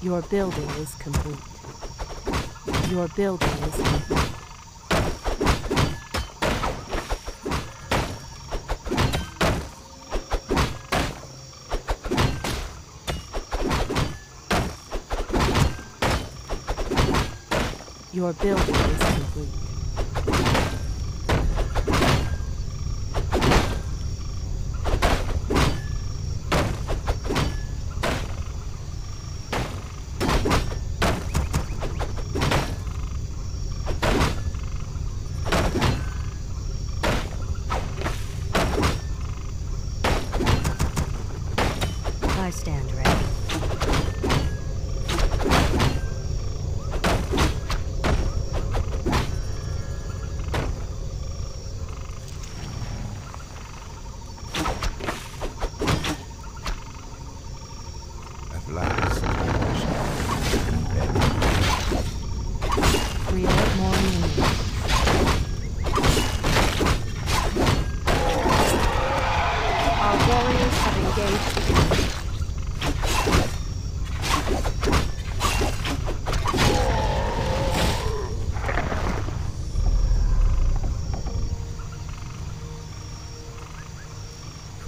Your building is complete. Your building is complete. Your building is complete. I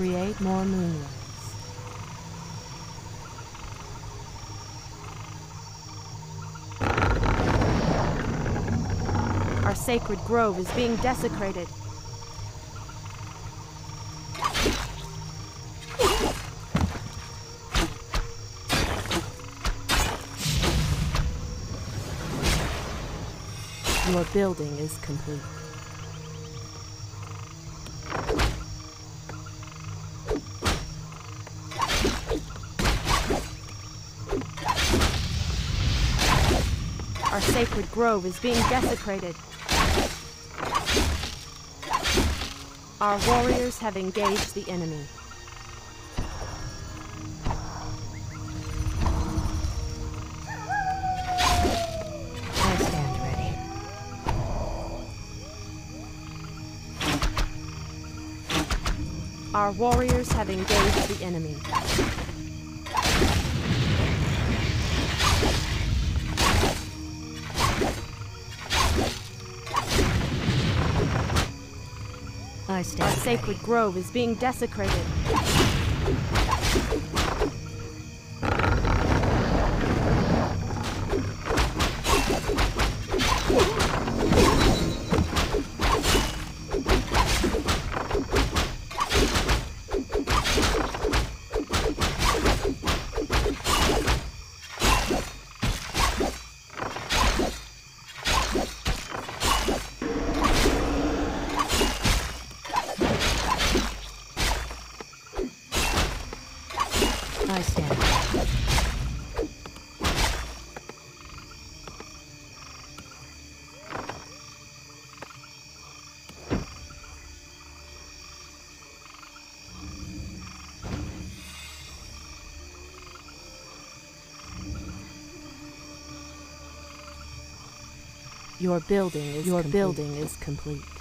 Create more moon wells. Our sacred grove is being desecrated. Your building is complete. Our sacred grove is being desecrated. Our warriors have engaged the enemy. I stand ready. Our warriors have engaged the enemy. I Our sacred grove is being desecrated. Your building is your building is complete.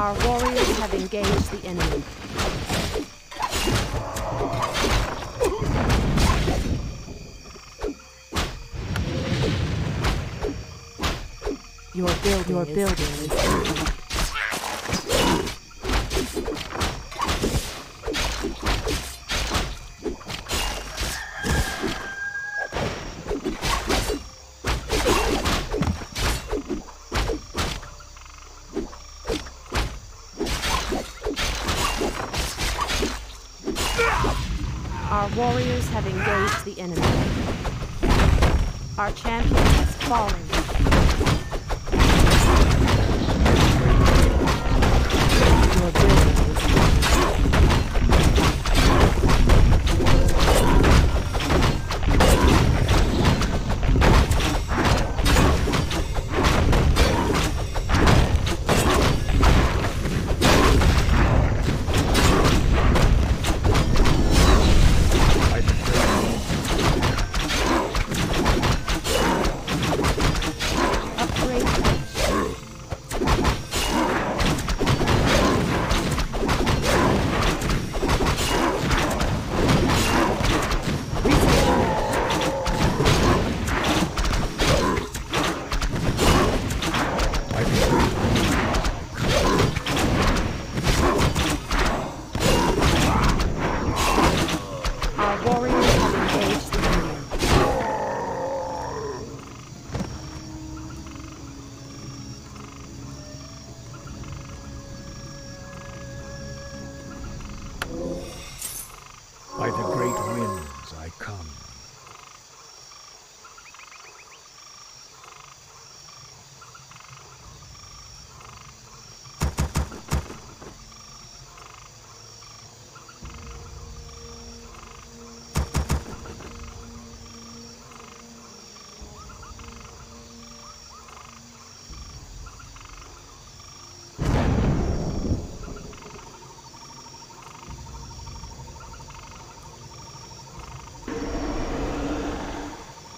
Our warriors have engaged the enemy. Your building, your building is complete. Our warriors have engaged the enemy. Our champion has fallen. Your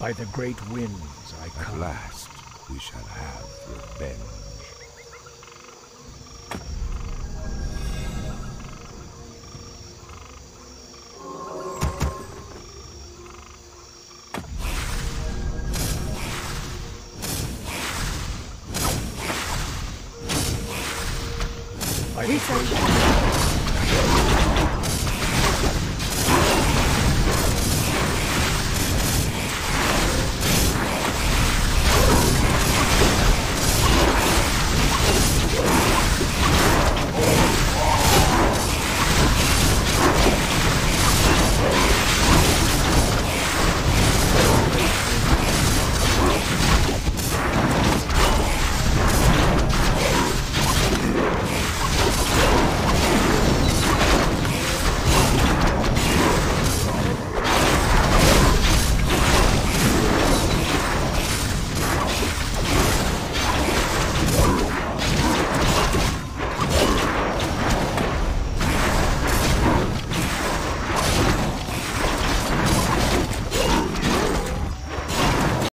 By the great winds I At come. last we shall have revenge. Great